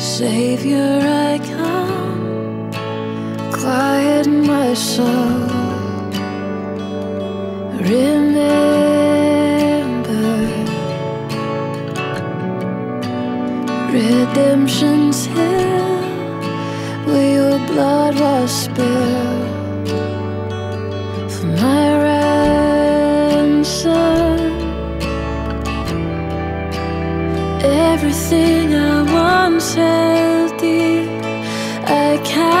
Savior, I come, quiet my soul. Remember, redemption's hill, where your blood was spilled for my ransom. Everything I one shelter I can't